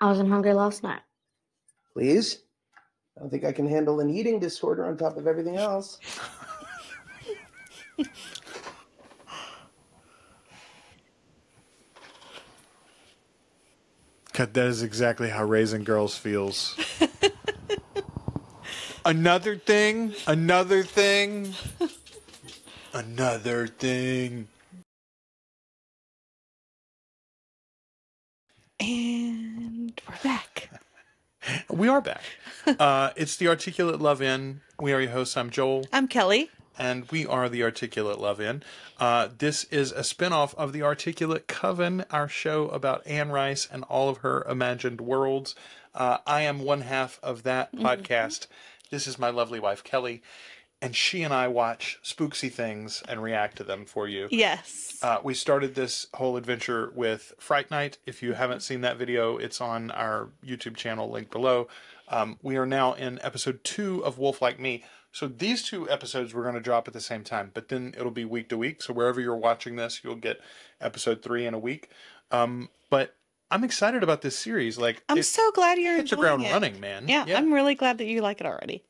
I wasn't hungry last night. Please? I don't think I can handle an eating disorder on top of everything else. God, that is exactly how raising girls feels. another thing, another thing, another thing. And we're back. We are back. Uh, it's the Articulate Love In. We are your hosts. I'm Joel, I'm Kelly. and we are the Articulate Love In. Uh, this is a spinoff of the Articulate Coven, our show about Anne Rice and all of her imagined worlds. Uh, I am one half of that podcast. This is my lovely wife, Kelly, and she and I watch spooksy things and react to them for you. Yes. Uh, we started this whole adventure with Fright Night. If you haven't seen that video, it's on our YouTube channel, link below. Um, we are now in episode two of Wolf Like Me. So these two episodes we're going to drop at the same time, but then it'll be week to week. So wherever you're watching this, you'll get episode three in a week. Um, but I'm excited about this series. Like, I'm it so glad you're hit the ground it. running, man. Yeah, I'm really glad that you like it already.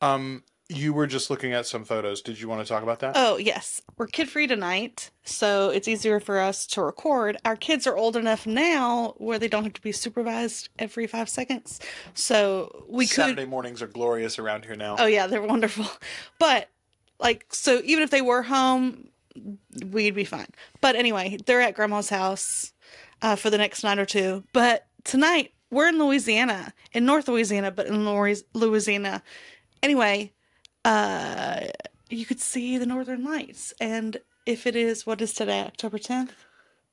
Um, you were just looking at some photos. Did you want to talk about that? Oh, yes. We're kid free tonight, so it's easier for us to record. Our kids are old enough now where they don't have to be supervised every five seconds. So we could. Saturday mornings are glorious around here now. Oh, yeah, they're wonderful. But, like, so even if they were home, we'd be fine. But anyway, they're at grandma's house uh, for the next night or two. But tonight, we're in Louisiana, in North Louisiana, but in Louis- Louisiana. Anyway, uh, you could see the Northern Lights. And if it is, what is today, October 10th?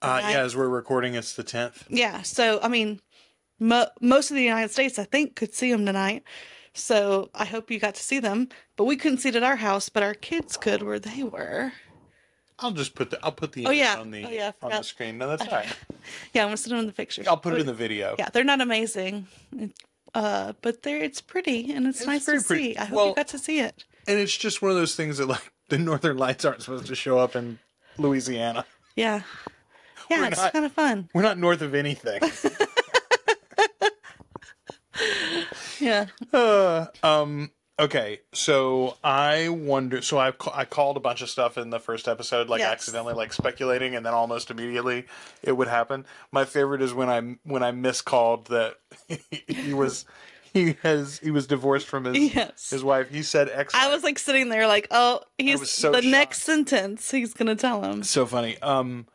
Uh, yeah, as we're recording, it's the 10th. Yeah. So, I mean, mo- most of the United States, I think, could see them tonight. So I hope you got to see them. But we couldn't see it at our house, but our kids could where they were. I'll just put the I'll put the Oh, yeah. on the Oh, yeah, on the screen. No, that's all right. Yeah, I'm gonna send them in the pictures. I'll put it in the video. Yeah, they're not amazing, uh, but they're it's pretty and it's, It's nice to pretty. see. I hope Well- you got to see it. And it's just one of those things that like the Northern Lights aren't supposed to show up in Louisiana. Yeah, yeah, We're it's not- kind of fun. We're not north of anything. Yeah, Uh, um. Okay, so I wonder. So I ca- I called a bunch of stuff in the first episode, like Yes. accidentally, like speculating, and then almost immediately it would happen. My favorite is when I when I miscalled that he was he has he was divorced from his yes. his wife. He said ex. I was like sitting there, like, oh, he's so the shocked. next sentence he's gonna tell him. so funny. Um,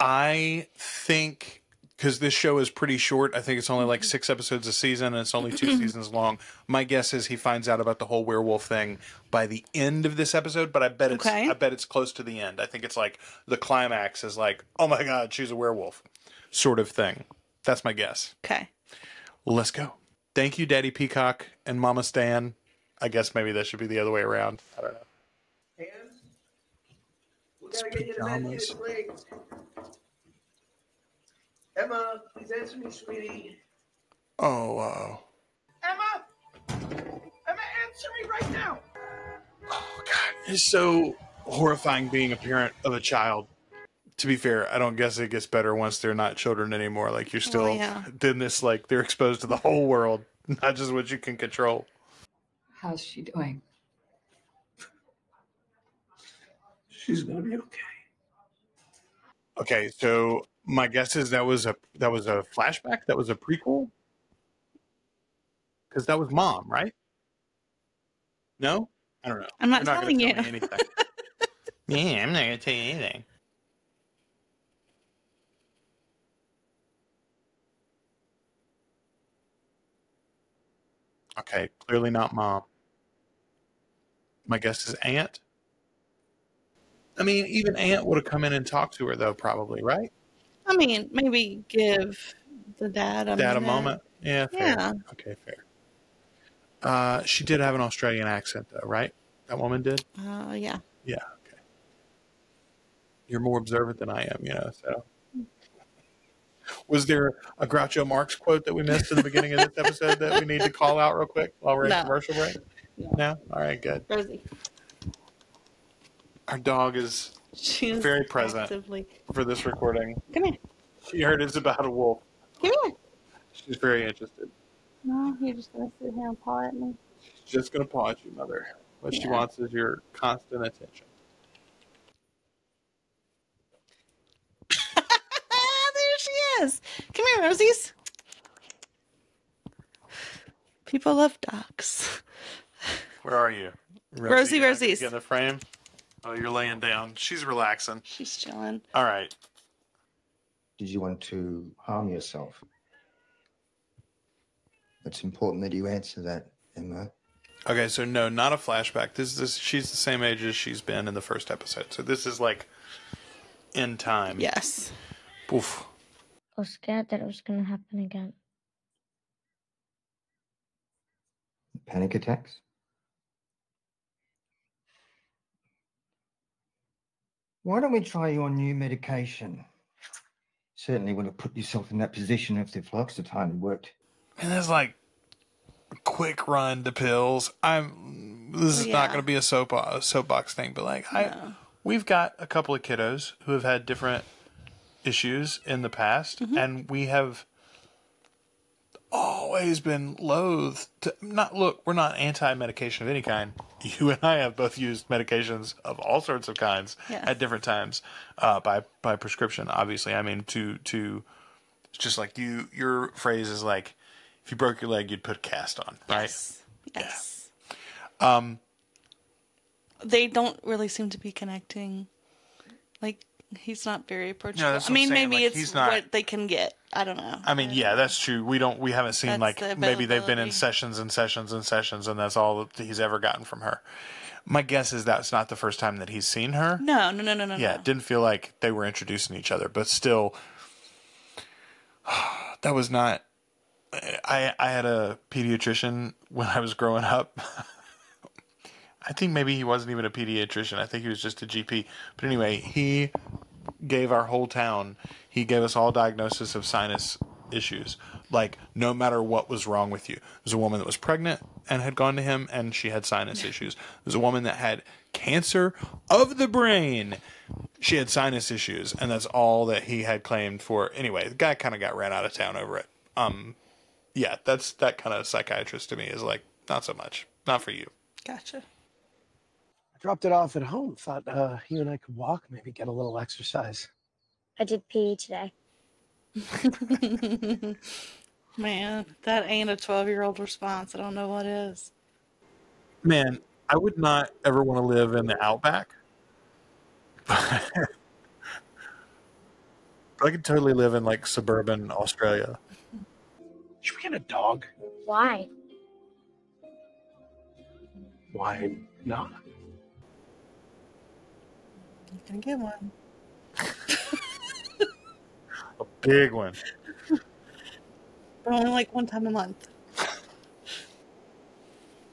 I think because this show is pretty short. I think it's only Mm-hmm. like six episodes a season, and it's only two seasons long. My guess is he finds out about the whole werewolf thing by the end of this episode. But I bet it's Okay. I bet it's close to the end. I think it's like the climax is like, oh my god, she's a werewolf, sort of thing. That's my guess. Okay. Let's go. Thank you, Daddy Peacock and Mama Stan. I guess maybe that should be the other way around. I don't know. And we gotta get you to bed, Pajamas. Emma, please answer me, sweetie. Oh wow. Emma! Emma, answer me right now! Oh God, it's so horrifying being a parent of a child. To be fair, I don't guess it gets better once they're not children anymore. Like you're still yeah. then this like they're exposed to the whole world, not just what you can control. How's she doing? She's gonna be okay. Okay, so my guess is that was a that was a flashback. That was a prequel. Because that was mom, right? No, I don't know. I'm not You're telling tell you. me anything. yeah, I'm not gonna tell you anything. Okay, clearly not mom. My guess is aunt. I mean, even aunt would have come in and talked to her, though, probably, right? I mean, maybe give the dad a Dad a moment. Yeah, fair. Yeah. Okay, fair. Uh, she did have an Australian accent, though, right? That woman did. Uh, yeah. Yeah. Okay. You're more observant than I am, you know. So, was there a Groucho Marx quote that we missed in the beginning of this episode that we need to call out real quick while we're in No. commercial break? No. No. All right. Good. Rosie. Our dog is She's Very present. Actively. for this recording. Come here. She heard it's about a wolf. Come here. She's very interested. No, you're just gonna sit here and paw at me. She's just gonna paw at you, mother. What she wants is your constant attention. there she is. Come here, Rosies. People love dogs. Where are you? Rosie, you're not gonna Rosies. Get in the frame. Oh, you're laying down. She's relaxing. She's chilling. All right. Did you want to harm yourself? It's important that you answer that, Emma. Okay, so no, not a flashback. This is this. She's the same age as she's been in the first episode. So this is like in time. Yes. Oof. I was scared that it was going to happen again. Panic attacks? Why don't we try your new medication? Certainly would have put yourself in that position if the fluoxetine worked. And there's like quick run to pills. I'm. This is oh, not Yeah. going to be a soap a soapbox thing, but like I, we've got a couple of kiddos who have had different issues in the past, Mm-hmm. and we have always been loath to not look. We're not anti-medication of any kind. You and I have both used medications of all sorts of kinds Yes. at different times uh, by by prescription. Obviously, I mean to to. It's just like you. Your phrase is like, if you broke your leg, you'd put a cast on, right? Yes. Yes. Um, They don't really seem to be connecting. He's not very approachable. that's I mean, maybe like, it's he's not- what they can get. I don't know. I mean, yeah, that's true. We don't. We haven't seen That's like maybe they've been in sessions and sessions and sessions, and that's all that he's ever gotten from her. My guess is that's not the first time that he's seen her. No, no, no, no, no. Yeah, no. it didn't feel like they were introducing each other, but still, that was not. I I had a pediatrician when I was growing up. I think maybe he wasn't even a pediatrician. I think he was just a GP. But anyway, he gave our whole town. He gave us all diagnosis of sinus issues. Like no matter what was wrong with you. There's a woman that was pregnant and had gone to him and she had sinus issues. There's a woman that had cancer of the brain. She had sinus issues and that's all that he had claimed for. Anyway, the guy kind of got ran out of town over it. Um yeah, that's that kind of psychiatrist to me is like not so much. Not for you. Gotcha. I dropped it off at home. Thought uh, you and I could walk, maybe get a little exercise. I did PE today. Man, that ain't a 12 year old response. I don't know what is. Man, I would not ever want to live in the outback. I could totally live in like suburban Australia. Should we get a dog? Why? Why not? You can get one. A big one. But only like one time a month.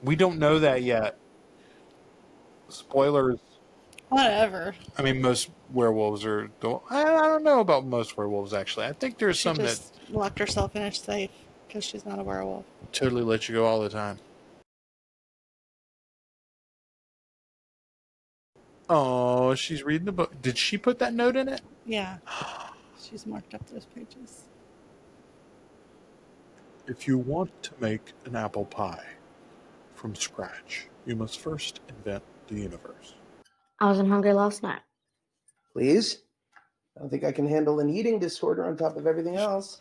We don't know that yet. Spoilers. Whatever. I mean, most werewolves are. Don't, I I don't know about most werewolves actually. I think there's She some that just locked herself in a safe because she's not a werewolf. totally let you go all the time. Oh, she's reading the book. Did she put that note in it? Yeah. She's marked up those pages. If you want to make an apple pie from scratch, you must first invent the universe. I wasn't hungry last night. Please? I don't think I can handle an eating disorder on top of everything else.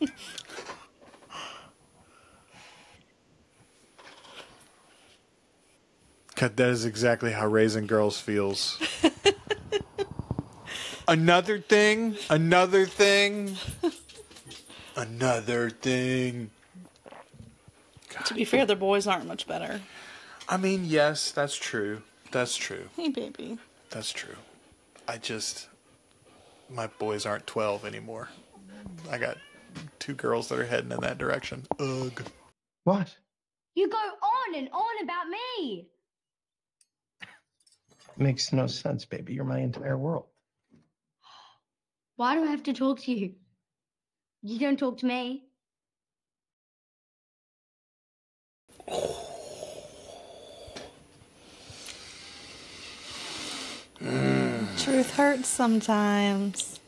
God, that is exactly how raising girls feels. another thing, another thing, another thing. To be fair, the boys aren't much better. I mean, yes, that's true. That's true. Hey, baby. That's true. I just, my boys aren't 12 anymore. I got two girls that are heading in that direction. Ugh. What? You go on and on about me. Makes no sense, baby. You're my entire world. Why do I have to talk to you? You don't talk to me. Truth hurts sometimes.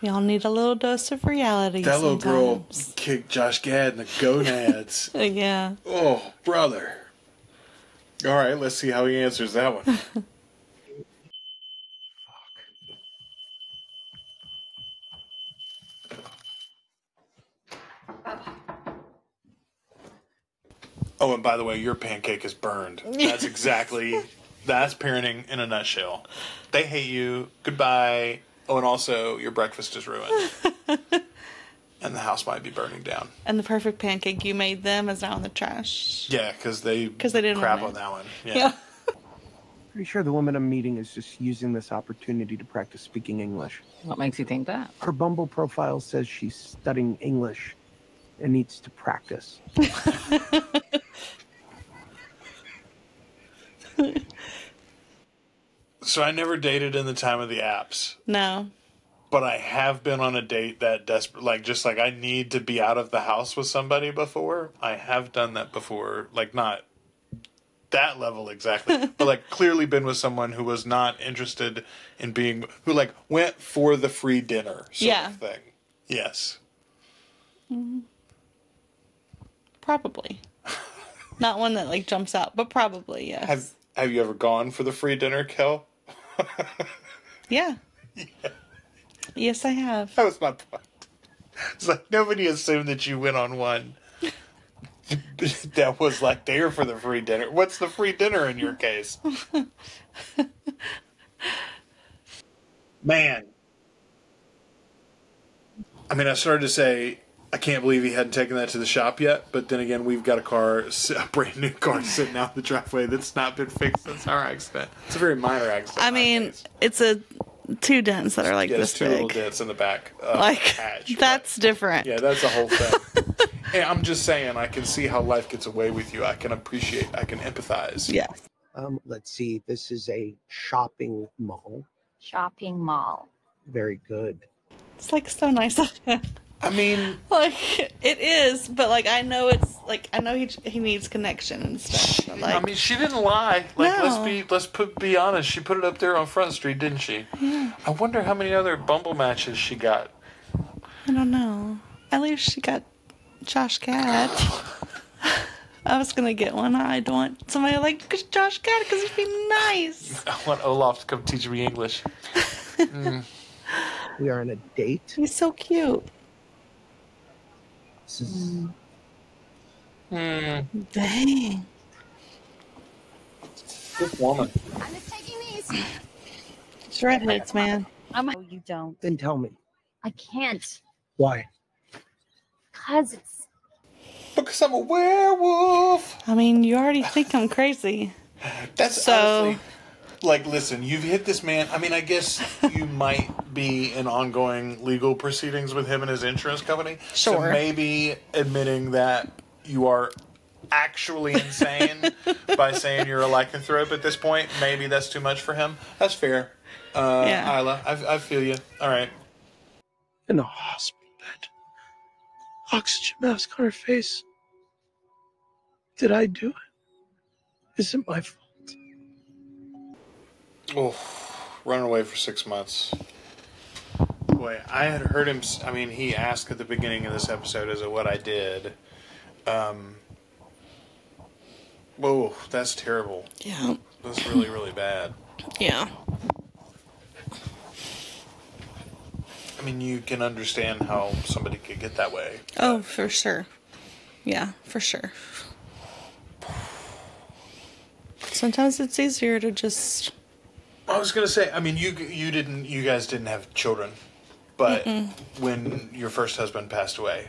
Y'all need a little dose of reality. That little girl sometimes. kicked Josh Gad in the gonads. Yeah. oh, brother. All right, let's see how he answers that one. Oh, and by the way, your pancake is burned. That's exactly that's parenting in a nutshell. They hate you. Goodbye. Oh, and also your breakfast is ruined. and the house might be burning down. And the perfect pancake you made them is now in the trash. Yeah, because they 'Cause they didn't crap on that one. Yeah. Yeah. Pretty sure the woman I'm meeting is just using this opportunity to practice speaking English. What makes you think that? Her Bumble profile says she's studying English and needs to practice. So I never dated in the time of the apps, No. but I have been on a date that desperate, like just like I need to be out of the house with somebody before. I have done that before, like not that level exactly, but like clearly been with someone who was not interested in being, who like went for the free dinner sort Yeah. of thing. Yes. Mm-hmm. Probably. Not one that like jumps out, but probably, yes. Have Have you ever gone for the free dinner, Kel? yeah. Yes, I have. That was my point. It's like nobody assumed that you went on one. that was like there for the free dinner. What's the free dinner in your case? Man. I mean, I started to say, I can't believe he hadn't taken that to the shop yet. But then again, we've got a car, a brand new car sitting out in the driveway that's not been fixed since our accident. It's a very minor accident. I mean, case. it's a two dents that are like yeah, this there's two little big. dents in the back. Uh, Like hatch, but- that's different. Yeah, that's a whole thing. and I'm just saying, I can see how life gets away with you. I can appreciate, I can empathize. Yeah. Um, let's see. This is a shopping mall. Shopping mall. Very good. It's like so nice of him. I mean, Like it is, but like I know it's like I know he he needs connection and stuff. But, like I mean, she didn't lie. Like, let's be, let's put, be honest. She put it up there on Front Street, didn't she? Yeah. I wonder how many other Bumble matches she got. I don't know. At least she got Josh Gad. I was gonna get one. I'd want somebody like Josh Gad because he'd be nice. I want Olaf to come teach me English. Mm. We are on a date. He's so cute. This is Hmm. Dang. Good woman. I'm just taking these. It's redheads, man. I'm. Oh, you don't. then tell me I can't. why. Cause it's. Because I'm a werewolf. I mean, you already think I'm crazy. That's So- honestly, like, listen, you've hit this man. I mean, I guess you might be in ongoing legal proceedings with him and his insurance company. Sure. So maybe admitting that you are actually insane by saying you're a lycanthrope at this point, maybe that's too much for him. That's fair. Uh, Yeah. Isla, I, I feel you. All right. In a hospital bed. Oxygen mask on her face. Did I do it? Is it my fault? Oh, running away for six months. Boy, I had heard him. I mean, he asked at the beginning of this episode, "Is it what I did?" Um. Whoa, that's terrible. Yeah. That's really, really bad. Yeah. I mean, you can understand how somebody could get that way. Oh, for sure. Yeah, for sure. Sometimes it's easier to just. I was gonna say, I mean, you you didn't, you guys didn't have children, but when your first husband passed away,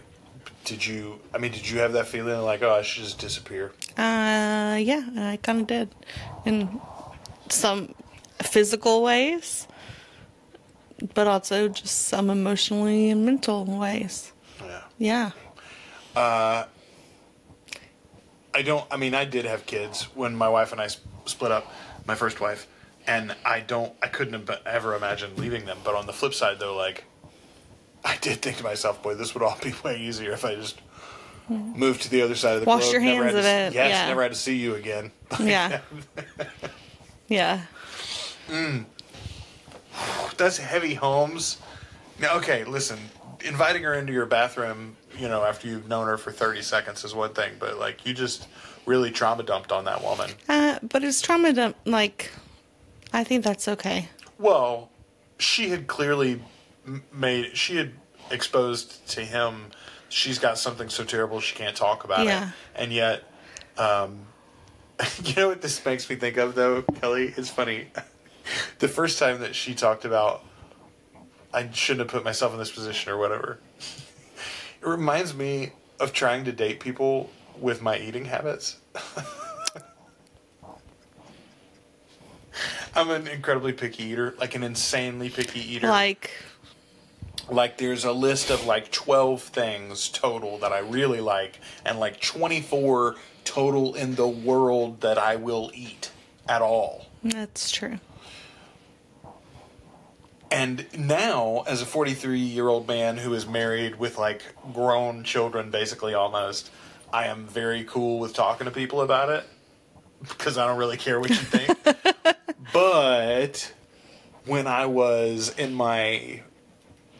did you? I mean, did you have that feeling like, oh, I should just disappear? Uh, yeah, I kind of did. In some physical ways, but also just some emotionally and mental ways. Yeah. Yeah. I don't. I mean, I did have kids when my wife and I split up. My first wife, and I don't. I couldn't have ever imagined leaving them. But on the flip side, though, like, I did think to myself, boy, this would all be way easier if I just moved to the other side of the Wash globe. your never hands had to of it, Yes, yeah. never had to see you again. Yeah. yeah. That's heavy, Holmes. Now, okay, listen. Inviting her into your bathroom, you know, after you've known her for 30 seconds is one thing, but like you just really trauma dumped on that woman. Uh, but it's trauma dump. Like, I think that's okay. Well, she had clearly made, she had exposed to him she's got something so terrible she can't talk about Yeah. it. And yet, um, you know what this makes me think of though, Kelly? It's funny. the first time that she talked about, I shouldn't have put myself in this position or whatever. It reminds me of trying to date people with my eating habits. I'm an incredibly picky eater, like an insanely picky eater. Like, like there's a list of like 12 things total that I really like and like 24 total in the world that I will eat at all. that's true. And now as a 43 year old man who is married with like grown children basically almost, I am very cool with talking to people about it because I don't really care what you think. but when I was in my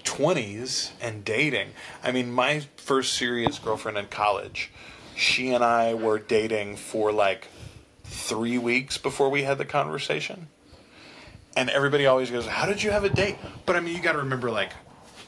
20s and dating. I mean, my first serious girlfriend in college, she and I were dating for like three weeks before we had the conversation. And everybody always goes, How did you have a date? But I mean, you got to remember, like,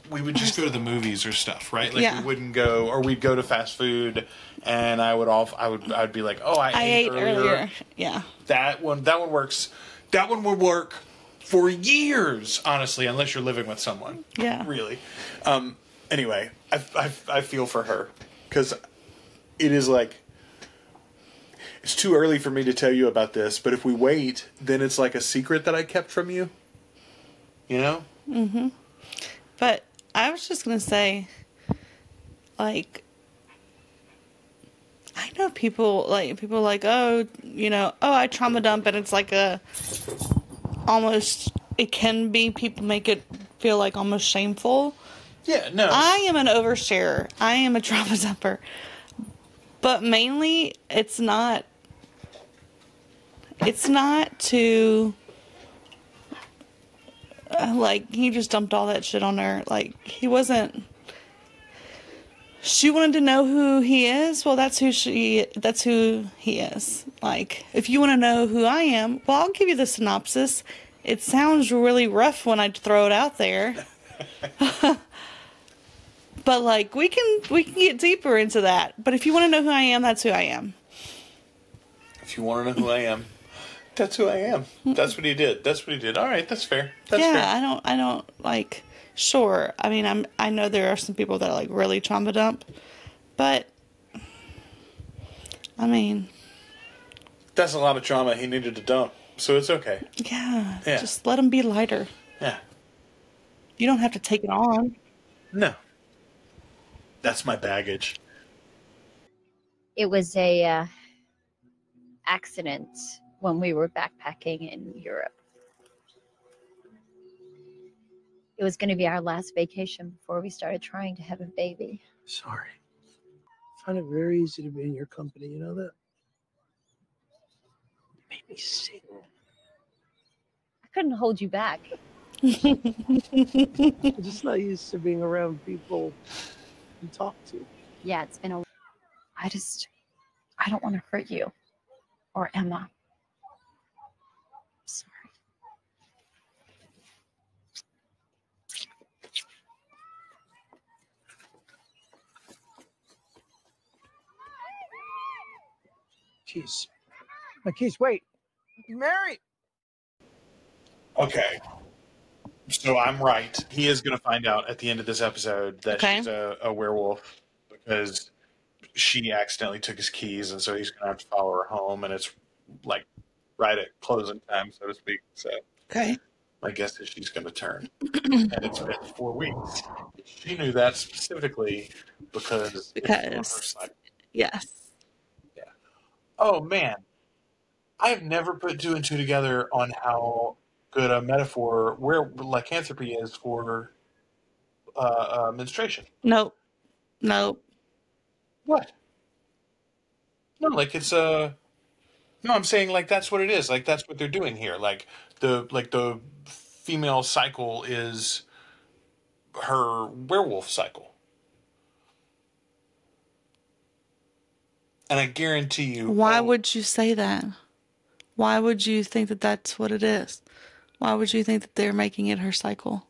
we would just go to the movies or stuff, right? Like, Yeah. we wouldn't go, or we'd go to fast food, and I would off, I would, I would be like, Oh, I, I ate earlier. Yeah. that one that one works that one would work for years honestly unless you're living with someone Yeah. really um anyway i i, I feel for her because it is like it's too early for me to tell you about this but if we wait then it's like a secret that i kept from you you know Mm-hmm. But I was just gonna say, like, I know people like people like, oh, you know, oh, I trauma dump, and it's like a almost. It can be people make it feel like almost shameful. yeah no I am an oversharer. I am a trauma dumper. But mainly, it's not. It's not to. uh, Like, he just dumped all that shit on her. Like, he wasn't. She wanted to know who he is. Well, that's who she. That's who he is. Like, if you want to know who I am, well, I'll give you the synopsis. It sounds really rough when I throw it out there. But like we can we can get deeper into that. But if you want to know who I am, that's who I am. if you want to know who i am that's who i am mm-hmm. that's what he did that's what he did all right that's fair that's yeah, fair I don't I don't like sure. I mean, I'm I know there are some people that like really trauma dump, but I mean, that's a lot of trauma he needed to dump so it's okay yeah, Yeah. just let him be lighter. yeah You don't have to take it on. No. That's my baggage. it was a uh, accident when we were backpacking in Europe. It was going to be our last vacation before we started trying to have a baby. Sorry. I find it very easy to be in your company. You know that? You made me sick. I couldn't hold you back. I'm just not used to being around people you talk to. Yeah, it's been a. I just, I don't want to hurt you or Emma. Keys. My keys. Wait. Mary. Okay. So I'm right. He is going to find out at the end of this episode that Okay. she's a, a werewolf because she accidentally took his keys, and so he's going to have to follow her home, and it's like right at closing time, so to speak. So Okay. my guess is she's going to turn, and it's been four weeks. She knew that specifically because it's on her Because- Yes. Oh man, I've never put two and two together on how good a metaphor where lycanthropy is for uh, uh, menstruation. Nope. Nope. What? No, like it's a. No, I'm saying like that's what it is. Like that's what they're doing here. Like the like the female cycle is her werewolf cycle. And I guarantee you. Why oh, would you say that? Why would you think that that's what it is? Why would you think that they're making it her cycle?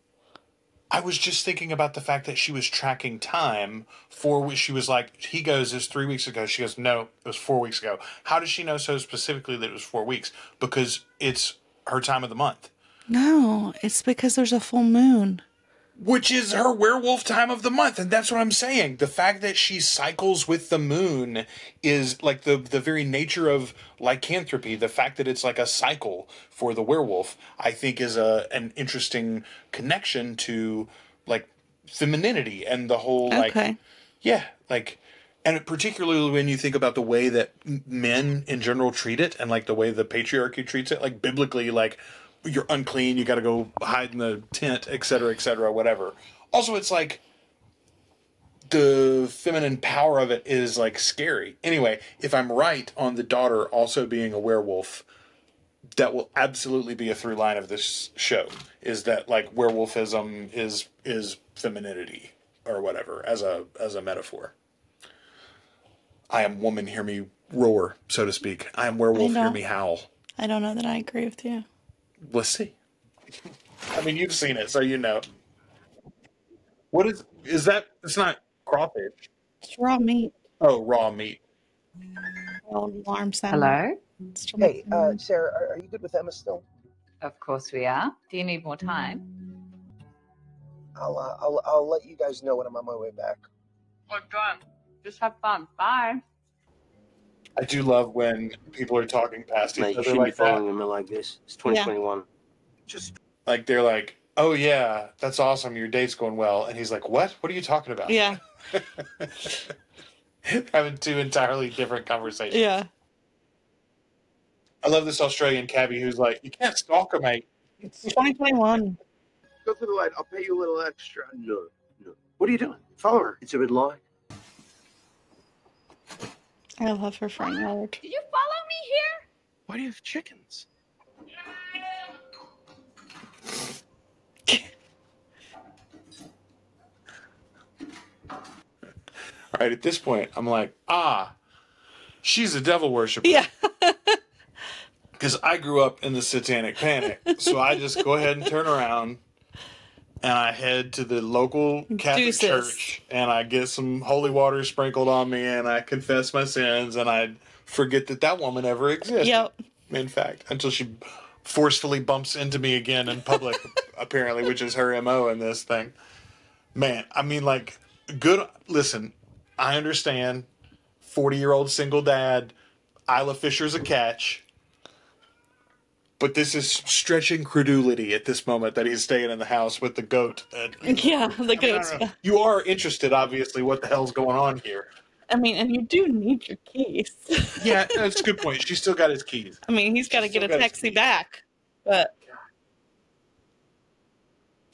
I was just thinking about the fact that she was tracking time for which she was like, he goes, is three weeks ago. She goes, no, it was four weeks ago. How does she know so specifically that it was four weeks? Because it's her time of the month, No, it's because there's a full moon. Which is her werewolf time of the month. And that's what I'm saying. The fact that she cycles with the moon is like the, the very nature of lycanthropy. The fact that it's like a cycle for the werewolf, I think is a, an interesting connection to like femininity and the whole like Okay. Yeah, like, and particularly when you think about the way that men in general treat it, and like the way the patriarchy treats it, like biblically, like you're unclean, you got to go hide in the tent, et cetera, et cetera, whatever. Also, it's like the feminine power of it is like scary. Anyway, if I'm right on the daughter also being a werewolf, that will absolutely be a through line of this show. Is that like werewolfism is is femininity or whatever as a as a metaphor. I am woman, hear me roar, so to speak. I am werewolf, I hear me howl. I don't know that I agree with you. Let's see. I mean, you've seen it, so you know. What is is that? It's not crawfish. It's raw meat. Oh, raw meat. Old alarm sound. Hello? Hey, uh. Sarah, are, are you good with Emma still? Of course we are. Do you need more time? I'll, uh, I'll, I'll let you guys know when I'm on my way back. What done? Just have fun. Bye. I do love when people are talking past each Mate, you other shouldn't like be that. following women like this. It's 2021. Just Like they're like, "Oh yeah, that's awesome. Your date's going well," and he's like, "What? What are you talking about?" Yeah. Having two entirely different conversations. Yeah. I love this Australian cabbie who's like, "You can't stalk her, mate." It's 2021. go to the light. I'll pay you a little extra. No, no. What are you doing? Follow her. It's a red light. I love her front yard. Did you follow me here? Why do you have chickens? All right, at this point, I'm like, "Ah, she's a devil worshiper." Yeah. because I grew up in the satanic panic. so I just go ahead and turn around and I head to the local Catholic Deuces. church and I get some holy water sprinkled on me and I confess my sins and I forget that that woman ever existed. Yep. In fact, until she forcefully bumps into me again in public, apparently, which is her MO in this thing. Man, I mean, like, good. Listen, I understand 40 year old single dad, Isla Fisher's a catch. But this is stretching credulity at this moment that he's staying in the house with the goat. And, Yeah, the I mean, I goats. don't know. You are interested, obviously, what the hell's going on here. I mean, and you do need your keys. Yeah, that's a good point. She's still got his keys. I mean, he's got to get a taxi back. But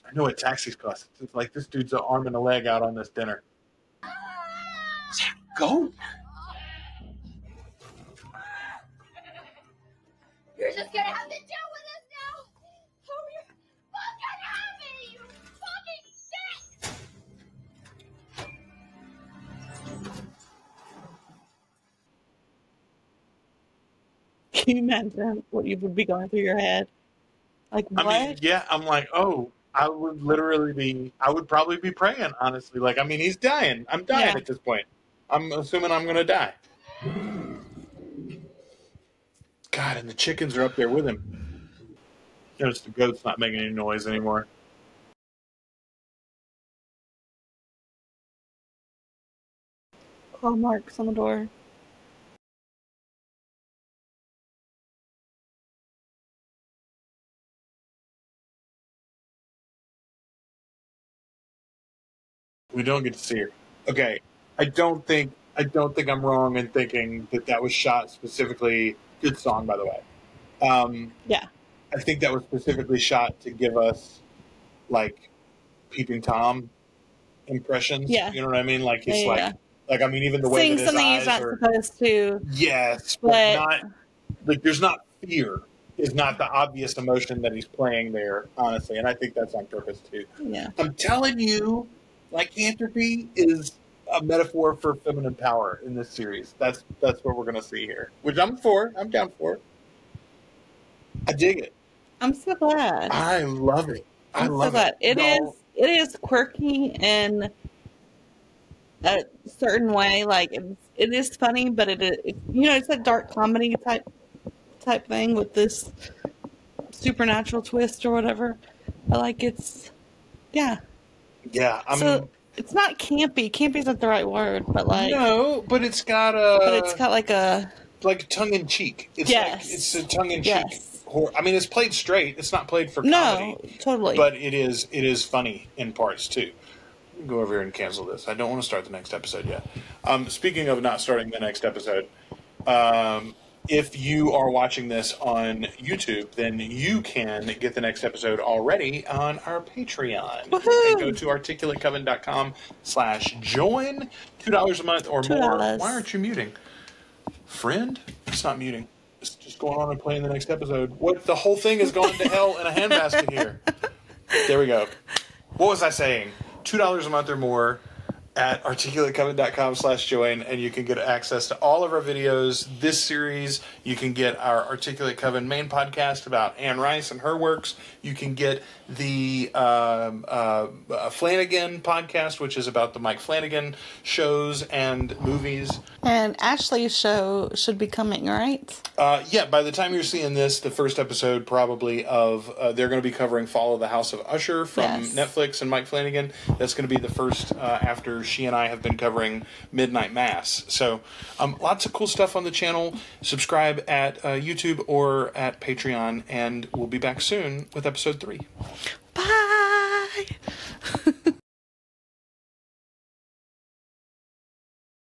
I know what taxis cost. It's like this dude's an arm and a leg out on this dinner. Go. You're just gonna have to deal with this now. Oh, you're fucking happy, you fucking shit. can you imagine what you would be going through your head? Like what? I mean, yeah, I'm like, oh, I would literally be, I would probably be praying, honestly. Like, I mean, he's dying. I'm dying Yeah. at this point. I'm assuming I'm going to die. God, and the chickens are up there with him. Notice the goat's not making any noise anymore. Claw marks on the door. We don't get to see her. Okay, I don't think I don't think I'm wrong in thinking that that was shot specifically. Good song, by the way. Um, Yeah. I think that was specifically shot to give us like peeping tom impressions. Yeah. you know what I mean. Like it's yeah, like yeah. like I mean even the way his something he's not are. supposed to. Yes, but, but- not like there's not fear. is not the obvious emotion that he's playing there, honestly, and I think that's on purpose too. Yeah. I'm telling you, like lycanthropy is a metaphor for feminine power in this series. That's that's what we're gonna see here, which I'm for. I'm down for. I dig it. I'm so glad. I love it. I I'm so love glad. it. It is. No, It is quirky in a certain way. Like it's, it is funny, but it, is you know it's a dark comedy type type thing with this supernatural twist or whatever. But like it's yeah. Yeah, I mean, so it's not campy. Campy isn't the right word, but like no, but it's got a. but it's got like a like tongue in cheek. It's Yes. like it's a tongue in cheek. Yes. Horror. I mean, it's played straight. It's not played for comedy. no totally. but it is it is funny in parts too. Go over here and cancel this. I don't want to start the next episode yet. Um, speaking of not starting the next episode, um, if you are watching this on YouTube, then you can get the next episode already on our Patreon. Go to articulatecoven.com slash join. Two dollars a month or more. $2. Why aren't you muting? Friend? It's not muting. It's just going on and playing the next episode. What the whole thing is going to hell in a handbasket here. There we go. What was I saying? Two dollars a month or more at articulatecoven.com slash join and you can get access to all of our videos this series you can get our articulate coven main podcast about anne rice and her works you can get the um, uh, uh, flanagan podcast which is about the mike flanagan shows and movies and Ashley's show should be coming, right? uh, yeah, by the time you're seeing this, the first episode probably of uh, they're going to be covering Fall of the House of Usher from Yes. Netflix and Mike Flanagan. That's going to be the first uh, after she and I have been covering Midnight Mass. So, um, lots of cool stuff on the channel. Subscribe at uh, YouTube or at Patreon, and we'll be back soon with episode three. Bye.